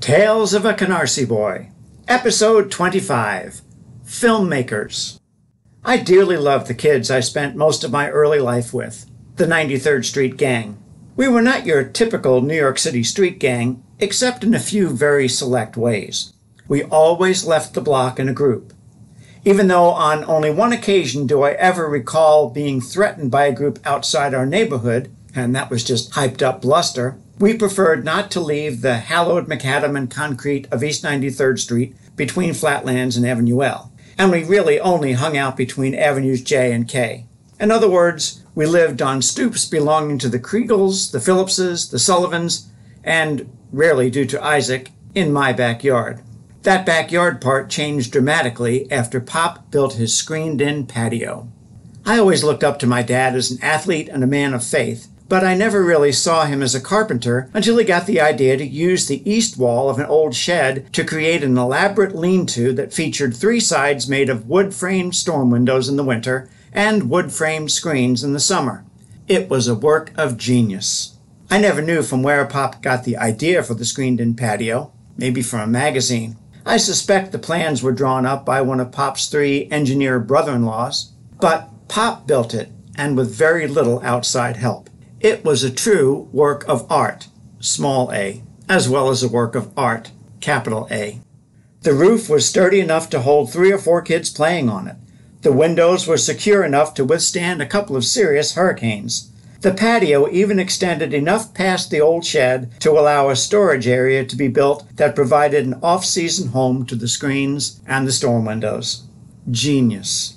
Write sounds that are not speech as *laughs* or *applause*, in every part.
Tales of a Canarsie Boy, Episode 25 Filmmakers. I dearly loved the kids I spent most of my early life with, the 93rd Street Gang. We were not your typical New York City street gang, except in a few very select ways. We always left the block in a group. Even though on only one occasion do I ever recall being threatened by a group outside our neighborhood, and that was just hyped up bluster, we preferred not to leave the hallowed macadam and concrete of East 93rd Street between Flatlands and Avenue L, and we really only hung out between Avenues J and K. In other words, we lived on stoops belonging to the Kriegels, the Phillipses, the Sullivans, and, rarely due to Isaac, in my backyard. That backyard part changed dramatically after Pop built his screened in patio. I always looked up to my dad as an athlete and a man of faith, but I never really saw him as a carpenter until he got the idea to use the east wall of an old shed to create an elaborate lean to that featured three sides made of wood framed storm windows in the winter and wood framed screens in the summer. It was a work of genius. I never knew from where Pop got the idea for the screened in patio, maybe from a magazine. I suspect the plans were drawn up by one of Pop's three engineer brother in laws, but Pop built it, and with very little outside help. It was a true work of art, small a, as well as a work of art, capital A. The roof was sturdy enough to hold three or four kids playing on it. The windows were secure enough to withstand a couple of serious hurricanes. The patio even extended enough past the old shed to allow a storage area to be built that provided an off season home to the screens and the storm windows. Genius.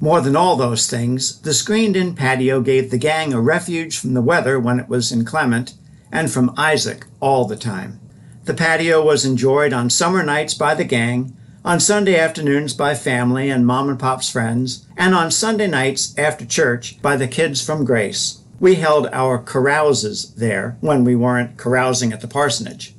More than all those things, the screened in patio gave the gang a refuge from the weather when it was inclement, and from Isaac all the time. The patio was enjoyed on summer nights by the gang, on Sunday afternoons by family and mom and pop's friends, and on Sunday nights after church by the kids from Grace. We held our carouses there when we weren't carousing at the parsonage.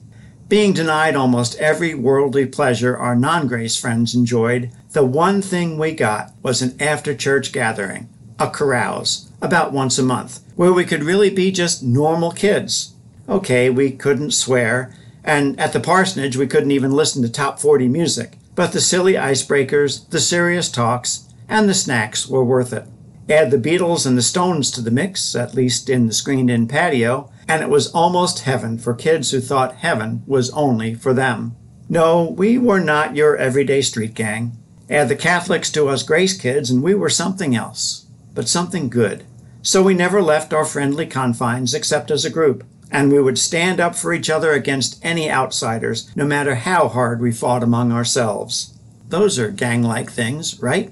Being denied almost every worldly pleasure our non Grace friends enjoyed, the one thing we got was an after church gathering, a carouse, about once a month, where we could really be just normal kids. Okay, we couldn't swear, and at the parsonage we couldn't even listen to top 40 music, but the silly icebreakers, the serious talks, and the snacks were worth it. Add the Beatles and the Stones to the mix, at least in the screened in patio, and it was almost heaven for kids who thought heaven was only for them. No, we were not your everyday street gang. Add the Catholics to us Grace kids, and we were something else, but something good. So we never left our friendly confines except as a group, and we would stand up for each other against any outsiders, no matter how hard we fought among ourselves. Those are gang like things, right?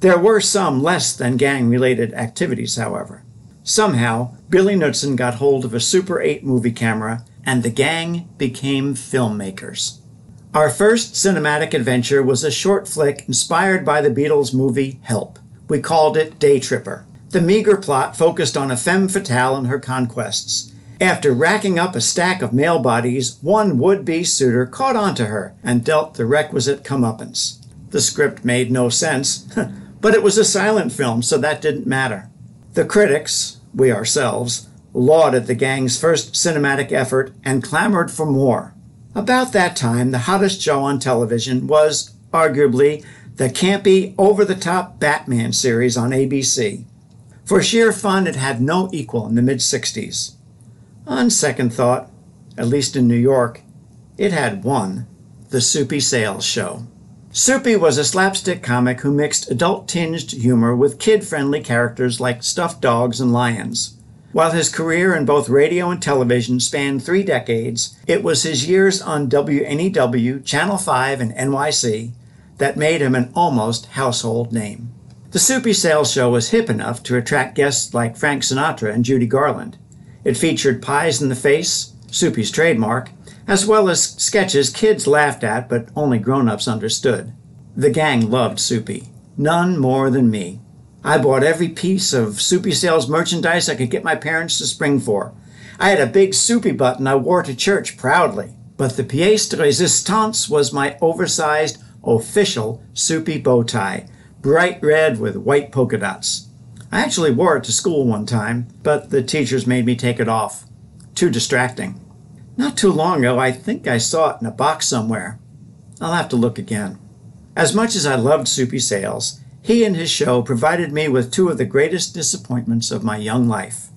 There were some less than gang related activities, however. Somehow, Billy Knudsen got hold of a Super 8 movie camera, and the gang became filmmakers. Our first cinematic adventure was a short flick inspired by the Beatles movie Help. We called it Day Tripper. The meager plot focused on a femme fatale and her conquests. After racking up a stack of male bodies, one would be suitor caught on to her and dealt the requisite comeuppance. The script made no sense, *laughs* but it was a silent film, so that didn't matter. The critics, we ourselves, lauded the gang's first cinematic effort and clamored for more. About that time, the hottest show on television was, arguably, the campy, over the top Batman series on ABC. For sheer fun, it had no equal in the mid 60s. On second thought, at least in New York, it had one the Soupy Sales Show. Soupy was a slapstick comic who mixed adult tinged humor with kid friendly characters like stuffed dogs and lions. While his career in both radio and television spanned three decades, it was his years on WNEW, Channel 5, and NYC that made him an almost household name. The Soupy Sales Show was hip enough to attract guests like Frank Sinatra and Judy Garland. It featured pies in the face, Soupy's trademark, as well as sketches kids laughed at but only grown ups understood. The gang loved Soupy, none more than me. I bought every piece of Soupy Sales merchandise I could get my parents to spring for. I had a big Soupy button I wore to church proudly, but the pièce de résistance was my oversized, official Soupy bow tie, bright red with white polka dots. I actually wore it to school one time, but the teachers made me take it off. Too distracting. Not too long ago, I think I saw it in a box somewhere. I'll have to look again. As much as I loved Soupy Sales, he and his show provided me with two of the greatest disappointments of my young life.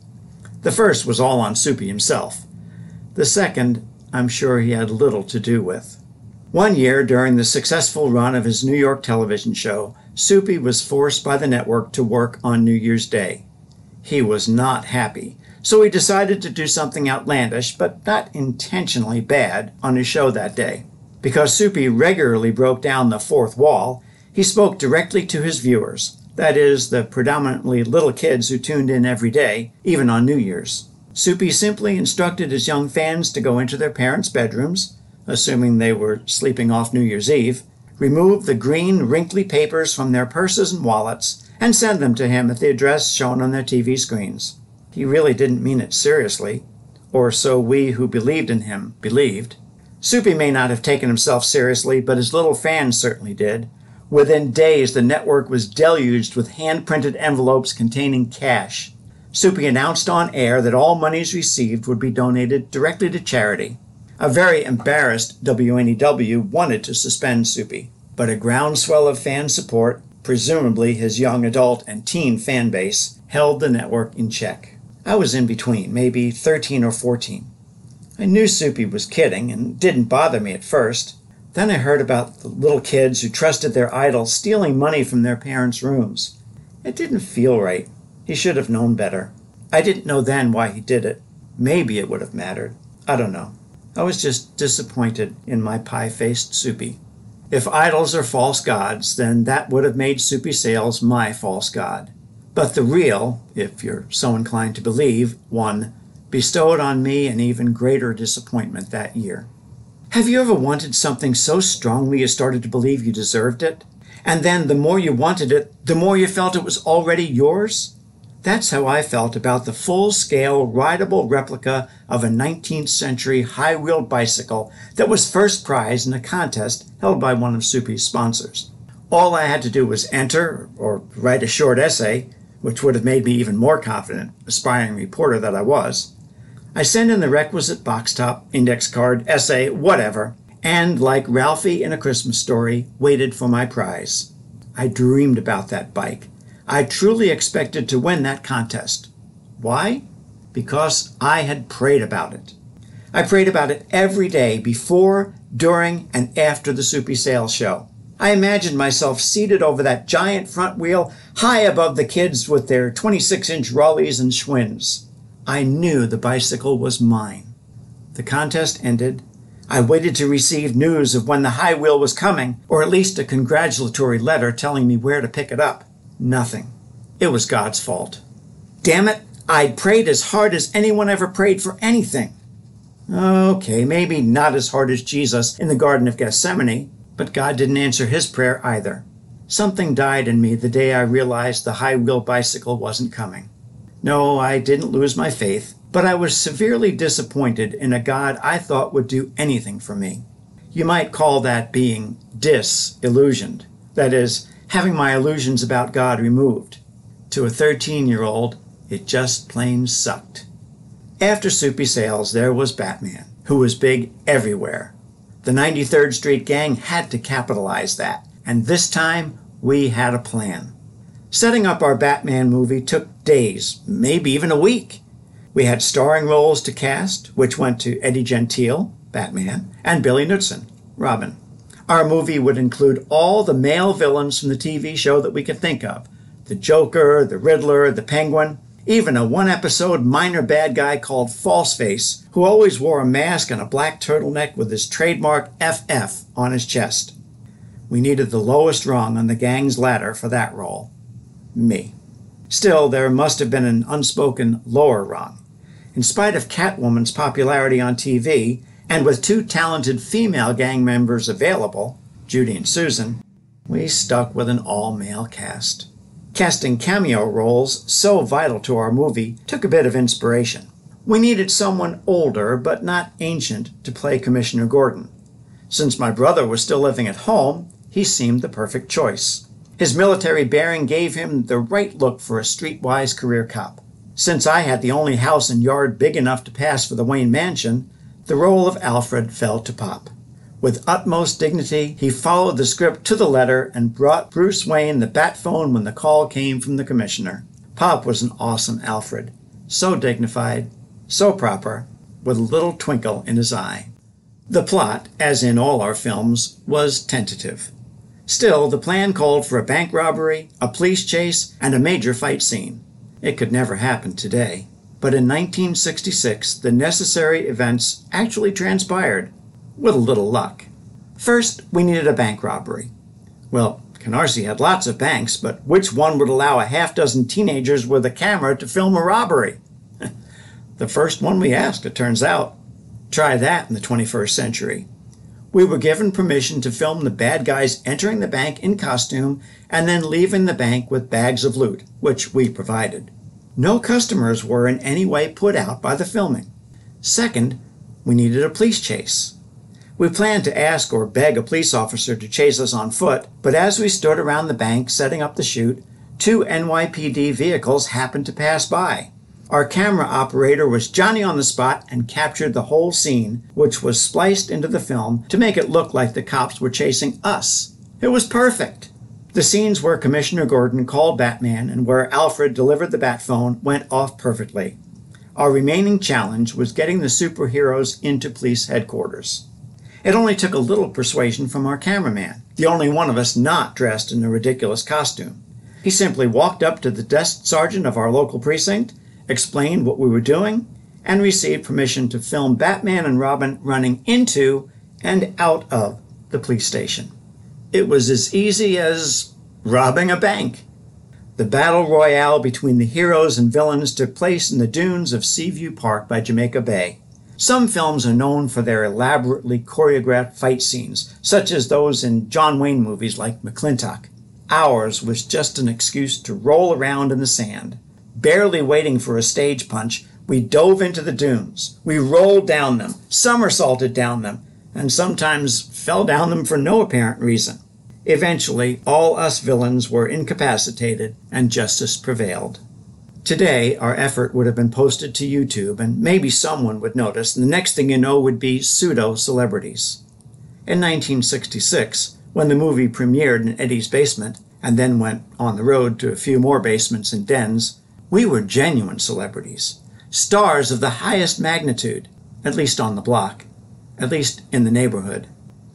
The first was all on Soupy himself. The second, I'm sure he had little to do with. One year, during the successful run of his New York television show, Soupy was forced by the network to work on New Year's Day. He was not happy, so he decided to do something outlandish, but not intentionally bad, on his show that day. Because Soupy regularly broke down the fourth wall, he spoke directly to his viewers, that is, the predominantly little kids who tuned in every day, even on New Year's. Soupy simply instructed his young fans to go into their parents' bedrooms, assuming they were sleeping off New Year's Eve, remove the green, wrinkly papers from their purses and wallets, and send them to him at the address shown on their TV screens. He really didn't mean it seriously, or so we who believed in him believed. Soupy may not have taken himself seriously, but his little fans certainly did, Within days, the network was deluged with hand printed envelopes containing cash. Soupy announced on air that all monies received would be donated directly to charity. A very embarrassed WNEW wanted to suspend Soupy, but a groundswell of fan support, presumably his young adult and teen fan base, held the network in check. I was in between, maybe 13 or 14. I knew Soupy was kidding and didn't bother me at first. Then I heard about the little kids who trusted their idol stealing money from their parents' rooms. It didn't feel right. He should have known better. I didn't know then why he did it. Maybe it would have mattered. I don't know. I was just disappointed in my pie faced Soupy. If idols are false gods, then that would have made Soupy Sales my false god. But the real, if you're so inclined to believe, one bestowed on me an even greater disappointment that year. Have you ever wanted something so strongly you started to believe you deserved it? And then the more you wanted it, the more you felt it was already yours? That's how I felt about the full scale rideable replica of a 19th century high wheeled bicycle that was first prize in a contest held by one of Soupy's sponsors. All I had to do was enter or write a short essay, which would have made me even more confident, aspiring reporter that I was, I sent in the requisite box top, index card, essay, whatever, and like Ralphie in A Christmas Story, waited for my prize. I dreamed about that bike. I truly expected to win that contest. Why? Because I had prayed about it. I prayed about it every day before, during, and after the Soupy Sales show. I imagined myself seated over that giant front wheel high above the kids with their 26 inch Raleighs and Schwinn's. I knew the bicycle was mine. The contest ended. I waited to receive news of when the high wheel was coming, or at least a congratulatory letter telling me where to pick it up. Nothing. It was God's fault. Damn it, I'd prayed as hard as anyone ever prayed for anything. Okay, maybe not as hard as Jesus in the Garden of Gethsemane, but God didn't answer his prayer either. Something died in me the day I realized the high wheel bicycle wasn't coming. No, I didn't lose my faith, but I was severely disappointed in a God I thought would do anything for me. You might call that being disillusioned. That is, having my illusions about God removed. To a 13 year old, it just plain sucked. After Soupy Sales, there was Batman, who was big everywhere. The 93rd Street Gang had to capitalize that, and this time we had a plan. Setting up our Batman movie took days, maybe even a week. We had starring roles to cast, which went to Eddie Gentile, Batman, and Billy Knudsen, Robin. Our movie would include all the male villains from the TV show that we could think of the Joker, the Riddler, the Penguin, even a one episode minor bad guy called Falseface, who always wore a mask and a black turtleneck with his trademark FF on his chest. We needed the lowest rung on the gang's ladder for that role me. Still, there must have been an unspoken lower rung. In spite of Catwoman's popularity on TV, and with two talented female gang members available, Judy and Susan, we stuck with an all male cast. Casting cameo roles so vital to our movie took a bit of inspiration. We needed someone older but not ancient to play Commissioner Gordon. Since my brother was still living at home, he seemed the perfect choice. His military bearing gave him the right look for a streetwise career cop. Since I had the only house and yard big enough to pass for the Wayne mansion, the role of Alfred fell to Pop. With utmost dignity, he followed the script to the letter and brought Bruce Wayne the bat phone when the call came from the commissioner. Pop was an awesome Alfred, so dignified, so proper, with a little twinkle in his eye. The plot, as in all our films, was tentative. Still, the plan called for a bank robbery, a police chase, and a major fight scene. It could never happen today. But in 1966, the necessary events actually transpired, with a little luck. First, we needed a bank robbery. Well, Canarsie had lots of banks, but which one would allow a half dozen teenagers with a camera to film a robbery? *laughs* the first one we asked, it turns out. Try that in the 21st century. We were given permission to film the bad guys entering the bank in costume and then leaving the bank with bags of loot, which we provided. No customers were in any way put out by the filming. Second, we needed a police chase. We planned to ask or beg a police officer to chase us on foot, but as we stood around the bank setting up the shoot, two NYPD vehicles happened to pass by. Our camera operator was Johnny on the spot and captured the whole scene, which was spliced into the film to make it look like the cops were chasing us. It was perfect. The scenes where Commissioner Gordon called Batman and where Alfred delivered the bat phone went off perfectly. Our remaining challenge was getting the superheroes into police headquarters. It only took a little persuasion from our cameraman, the only one of us not dressed in a ridiculous costume. He simply walked up to the desk sergeant of our local precinct explained what we were doing, and received permission to film Batman and Robin running into and out of the police station. It was as easy as robbing a bank. The battle royale between the heroes and villains took place in the dunes of Seaview Park by Jamaica Bay. Some films are known for their elaborately choreographed fight scenes, such as those in John Wayne movies like McLintock. Ours was just an excuse to roll around in the sand. Barely waiting for a stage punch, we dove into the dunes. We rolled down them, somersaulted down them, and sometimes fell down them for no apparent reason. Eventually, all us villains were incapacitated and justice prevailed. Today, our effort would have been posted to YouTube, and maybe someone would notice, and the next thing you know would be pseudo celebrities. In 1966, when the movie premiered in Eddie's basement and then went on the road to a few more basements and dens, we were genuine celebrities, stars of the highest magnitude, at least on the block, at least in the neighborhood,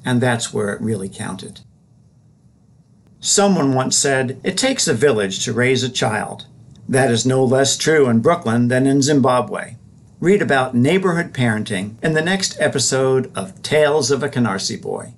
and that's where it really counted. Someone once said, It takes a village to raise a child. That is no less true in Brooklyn than in Zimbabwe. Read about neighborhood parenting in the next episode of Tales of a Canarsie Boy.